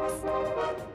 ます。